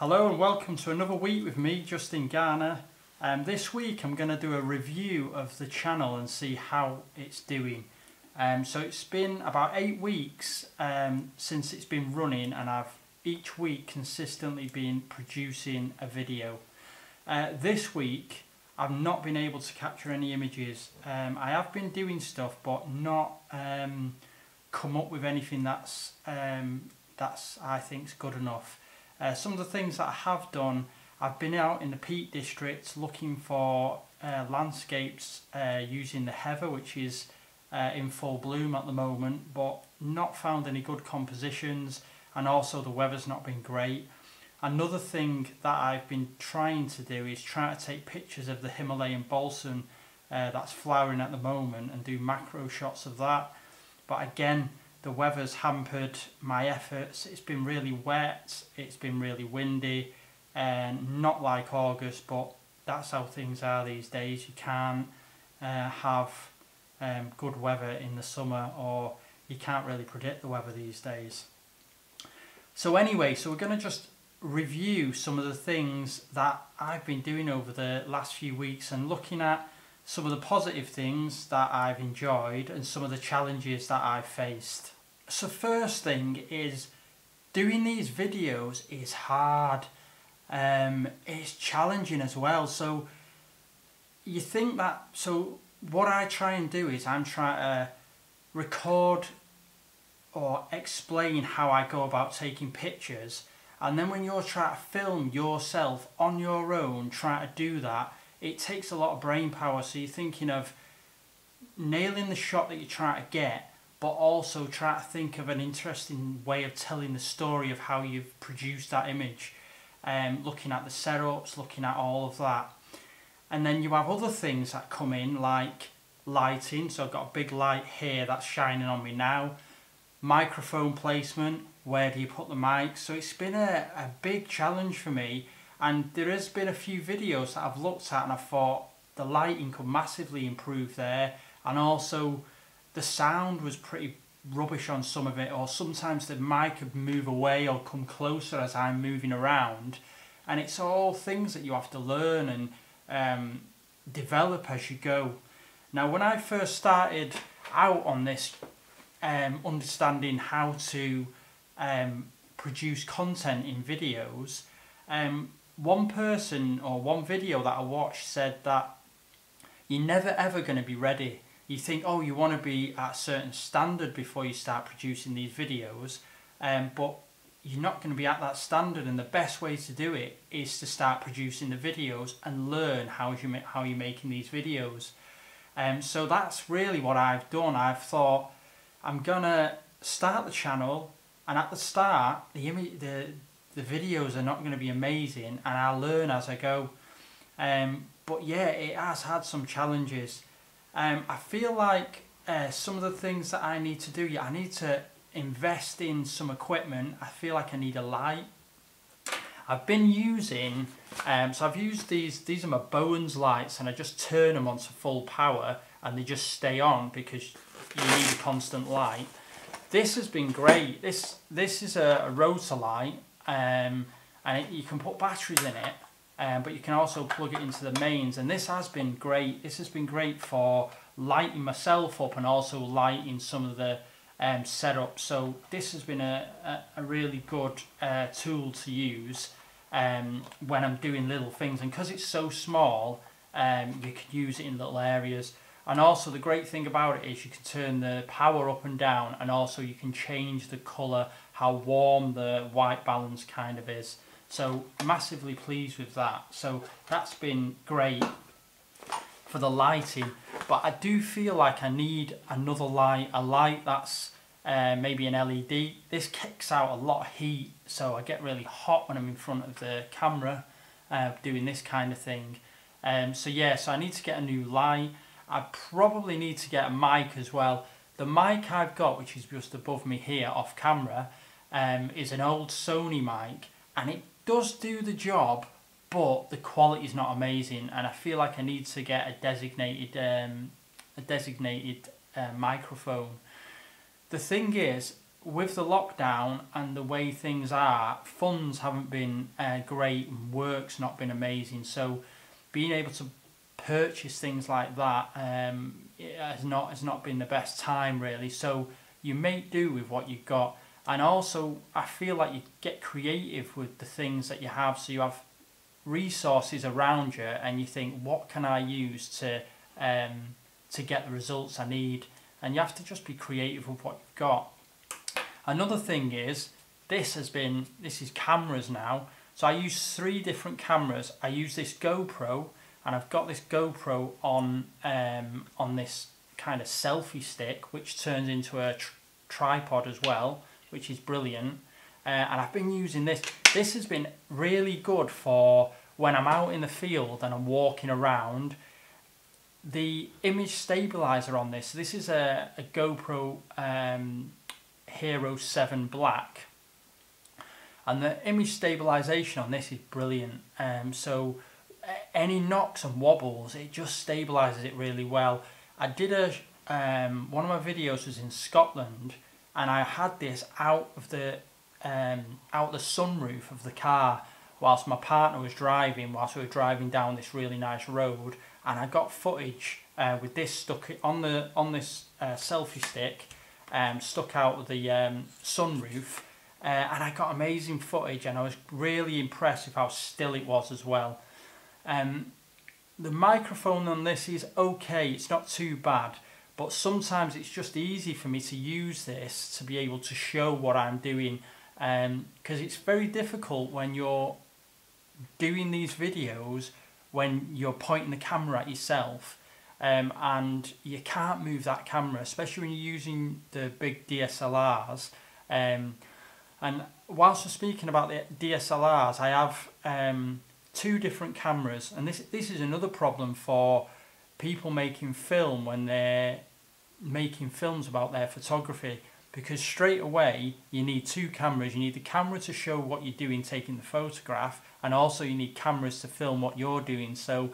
Hello and welcome to another week with me, Justin Garner. Um, this week I'm going to do a review of the channel and see how it's doing. Um, so it's been about eight weeks um, since it's been running and I've each week consistently been producing a video. Uh, this week I've not been able to capture any images. Um, I have been doing stuff but not um, come up with anything that's um, that's I think's good enough. Uh, some of the things that I have done, I've been out in the Peak District looking for uh, landscapes uh, using the heather, which is uh, in full bloom at the moment, but not found any good compositions, and also the weather's not been great. Another thing that I've been trying to do is try to take pictures of the Himalayan balsam uh, that's flowering at the moment and do macro shots of that. But again, the weather's hampered my efforts. It's been really wet, it's been really windy, and not like August, but that's how things are these days. You can't uh, have um, good weather in the summer, or you can't really predict the weather these days. So, anyway, so we're going to just review some of the things that I've been doing over the last few weeks and looking at some of the positive things that I've enjoyed and some of the challenges that I've faced. So first thing is doing these videos is hard. Um, it's challenging as well. So you think that, so what I try and do is I'm trying to record or explain how I go about taking pictures and then when you're trying to film yourself on your own, try to do that, it takes a lot of brain power. So you're thinking of nailing the shot that you're trying to get, but also try to think of an interesting way of telling the story of how you've produced that image. Um, looking at the setups, looking at all of that. And then you have other things that come in like lighting. So I've got a big light here that's shining on me now. Microphone placement, where do you put the mic? So it's been a, a big challenge for me and there has been a few videos that I've looked at and I thought the lighting could massively improve there and also the sound was pretty rubbish on some of it or sometimes the mic would move away or come closer as I'm moving around and it's all things that you have to learn and um, develop as you go. Now when I first started out on this um, understanding how to um, produce content in videos, um, one person or one video that I watched said that you're never ever going to be ready. You think, oh, you want to be at a certain standard before you start producing these videos, um, but you're not going to be at that standard. And the best way to do it is to start producing the videos and learn how you how you're making these videos. Um, so that's really what I've done. I've thought I'm gonna start the channel, and at the start, the image, the the videos are not going to be amazing and I'll learn as I go. Um, but yeah, it has had some challenges. Um, I feel like uh, some of the things that I need to do, yeah, I need to invest in some equipment. I feel like I need a light. I've been using, um, so I've used these, these are my Bowens lights and I just turn them onto full power and they just stay on because you need a constant light. This has been great. This, this is a, a Rotolight um, and it, you can put batteries in it um, but you can also plug it into the mains. And this has been great. This has been great for lighting myself up and also lighting some of the um, setup so this has been a, a, a really good uh, tool to use um, when I'm doing little things. And because it's so small um, you can use it in little areas. And also the great thing about it is you can turn the power up and down and also you can change the colour how warm the white balance kind of is. So massively pleased with that. So that's been great for the lighting. But I do feel like I need another light, a light that's uh, maybe an LED. This kicks out a lot of heat, so I get really hot when I'm in front of the camera uh, doing this kind of thing. Um, so yeah, so I need to get a new light. I probably need to get a mic as well. The mic I've got, which is just above me here off camera, um, is an old Sony mic and it does do the job but the quality is not amazing and I feel like I need to get a designated um, a designated uh, microphone. The thing is with the lockdown and the way things are, funds haven't been uh, great and work's not been amazing. So being able to purchase things like that um, has not has not been the best time really. So you make do with what you've got, and also I feel like you get creative with the things that you have. So you have resources around you, and you think, what can I use to um, to get the results I need? And you have to just be creative with what you've got. Another thing is this has been this is cameras now. So I use three different cameras. I use this GoPro and I've got this GoPro on um, on this kind of selfie stick which turns into a tr tripod as well which is brilliant. Uh, and I've been using this. This has been really good for when I'm out in the field and I'm walking around. The image stabilizer on this this is a, a GoPro um, Hero 7 Black. And the image stabilization on this is brilliant. Um, so any knocks and wobbles, it just stabilizes it really well. I did a um, one of my videos was in Scotland, and I had this out of the um, out the sunroof of the car whilst my partner was driving, whilst we were driving down this really nice road, and I got footage uh, with this stuck on the on this uh, selfie stick, um, stuck out of the um, sunroof. Uh, and I got amazing footage and I was really impressed with how still it was as well. Um, the microphone on this is okay, it's not too bad, but sometimes it's just easy for me to use this to be able to show what I'm doing because um, it's very difficult when you're doing these videos when you're pointing the camera at yourself um, and you can't move that camera, especially when you're using the big DSLRs. Um, and whilst we're speaking about the DSLRs, I have um, two different cameras and this this is another problem for people making film when they're making films about their photography because straight away you need two cameras. You need the camera to show what you're doing taking the photograph and also you need cameras to film what you're doing. So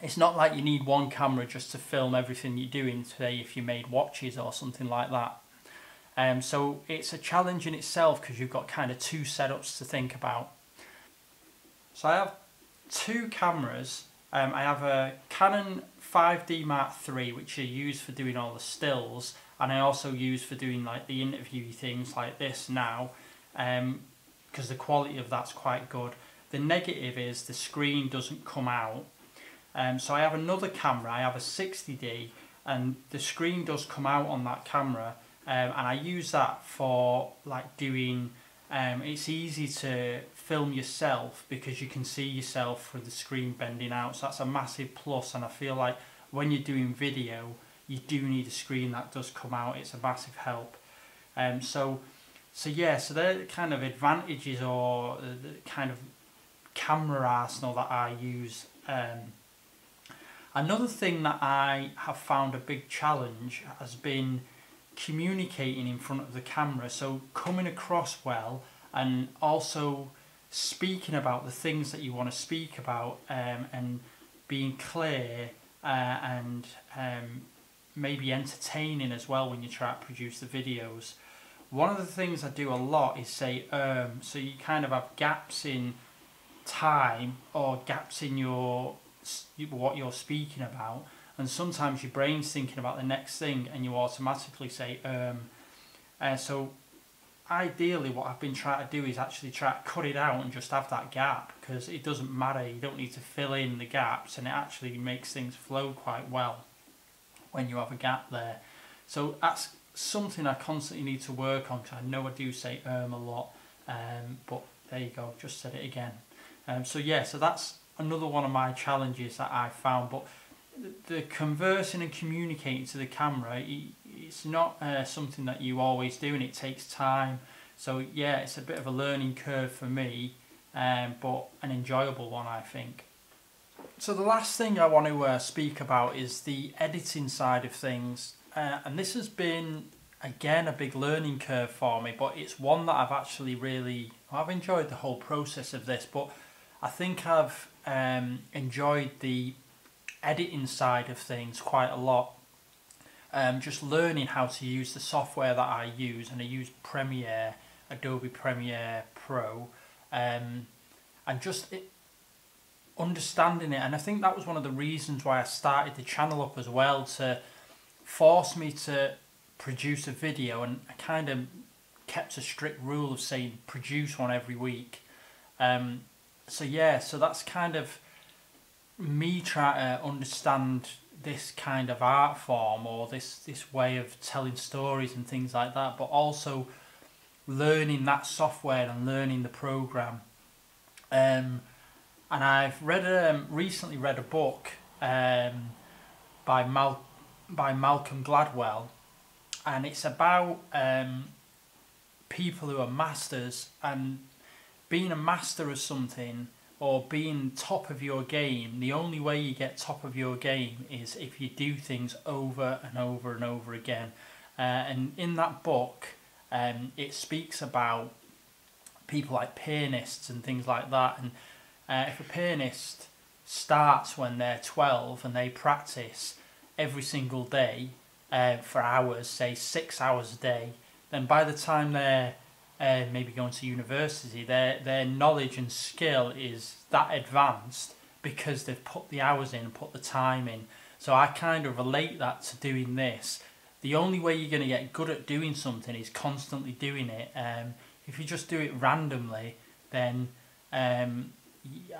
it's not like you need one camera just to film everything you're doing today if you made watches or something like that. Um, so it's a challenge in itself because you've got kind of two setups to think about. So I have two cameras. Um, I have a Canon 5D Mark III, which I use for doing all the stills, and I also use for doing like the interview things like this now, because um, the quality of that's quite good. The negative is the screen doesn't come out. Um, so I have another camera, I have a 60D, and the screen does come out on that camera, um, and I use that for like doing um, it's easy to film yourself because you can see yourself through the screen bending out. So that's a massive plus and I feel like when you're doing video you do need a screen that does come out. It's a massive help. Um, so so yeah so they're the kind of advantages or the, the kind of camera arsenal that I use um, another thing that I have found a big challenge has been communicating in front of the camera so coming across well and also speaking about the things that you want to speak about um, and being clear uh, and um, maybe entertaining as well when you try to produce the videos. One of the things I do a lot is say um, so you kind of have gaps in time or gaps in your what you're speaking about and sometimes your brain's thinking about the next thing and you automatically say um. Uh, so ideally what I've been trying to do is actually try to cut it out and just have that gap because it doesn't matter, you don't need to fill in the gaps and it actually makes things flow quite well when you have a gap there. So that's something I constantly need to work on because I know I do say um a lot um, but there you go, just said it again. Um, so yeah, so that's another one of my challenges that I found but the conversing and communicating to the camera, it's not uh, something that you always do and it takes time. So yeah, it's a bit of a learning curve for me, um, but an enjoyable one I think. So the last thing I want to uh, speak about is the editing side of things. Uh, and this has been, again, a big learning curve for me, but it's one that I've actually really, I've enjoyed the whole process of this, but I think I've um, enjoyed the editing side of things quite a lot. um, just learning how to use the software that I use, and I use Premiere, Adobe Premiere Pro, um, and just it, understanding it. And I think that was one of the reasons why I started the channel up as well to force me to produce a video, and I kind of kept a strict rule of saying produce one every week. Um, so yeah, so that's kind of me trying to understand this kind of art form or this this way of telling stories and things like that, but also learning that software and learning the program. Um, and I've read um, recently read a book um, by Mal by Malcolm Gladwell, and it's about um, people who are masters and being a master of something or being top of your game, the only way you get top of your game is if you do things over and over and over again. Uh, and in that book, um, it speaks about people like pianists and things like that. And uh, if a pianist starts when they're 12 and they practice every single day uh, for hours, say six hours a day, then by the time they're uh, maybe going to university, their their knowledge and skill is that advanced because they've put the hours in, and put the time in. So I kind of relate that to doing this. The only way you're going to get good at doing something is constantly doing it. Um, if you just do it randomly, then um,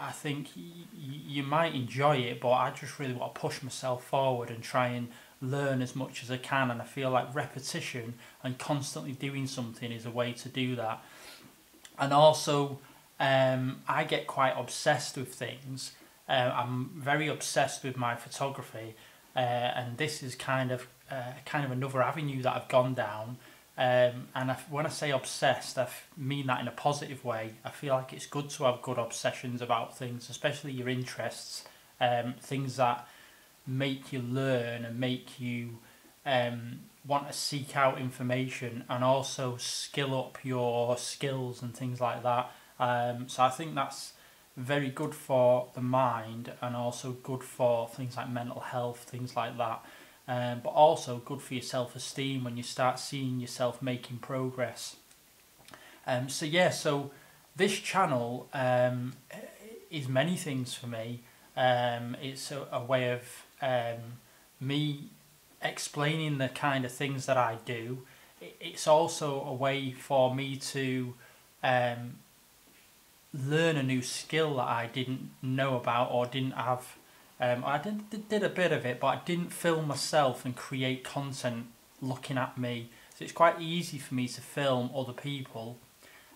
I think you might enjoy it, but I just really want to push myself forward and try and learn as much as I can, and I feel like repetition and constantly doing something is a way to do that. And also, um, I get quite obsessed with things. Uh, I'm very obsessed with my photography, uh, and this is kind of uh, kind of another avenue that I've gone down. Um, and I, when I say obsessed, I mean that in a positive way. I feel like it's good to have good obsessions about things, especially your interests, um, things that make you learn and make you um, want to seek out information and also skill up your skills and things like that. Um, so I think that's very good for the mind and also good for things like mental health, things like that. Um, but also good for your self esteem when you start seeing yourself making progress. Um, so yeah, so this channel um, is many things for me. Um, it's a, a way of um, me explaining the kind of things that I do. It's also a way for me to um, learn a new skill that I didn't know about or didn't have. Um, I did, did a bit of it, but I didn't film myself and create content looking at me. So it's quite easy for me to film other people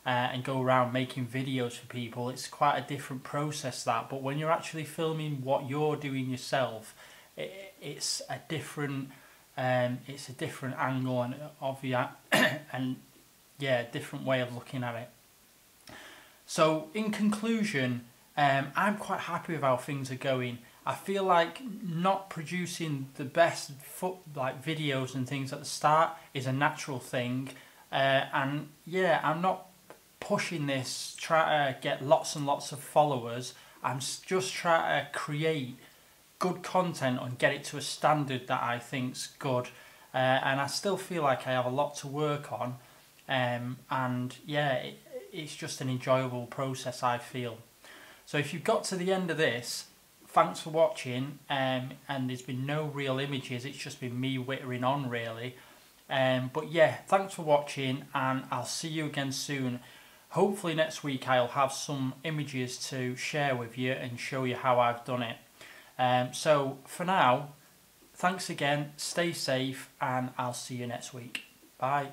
uh, and go around making videos for people. It's quite a different process that, but when you're actually filming what you're doing yourself, it, it's a different um, it's a different angle and of the and yeah different way of looking at it. So in conclusion um, I'm quite happy with how things are going. I feel like not producing the best foot like videos and things at the start is a natural thing. Uh, and yeah I'm not pushing this try to get lots and lots of followers. I'm just trying to create good content and get it to a standard that I think's good. Uh, and I still feel like I have a lot to work on. Um, and yeah, it, it's just an enjoyable process, I feel. So if you've got to the end of this, thanks for watching. Um, and there's been no real images, it's just been me wittering on really. Um, but yeah, thanks for watching and I'll see you again soon. Hopefully next week I'll have some images to share with you and show you how I've done it. Um, so for now, thanks again, stay safe, and I'll see you next week. Bye.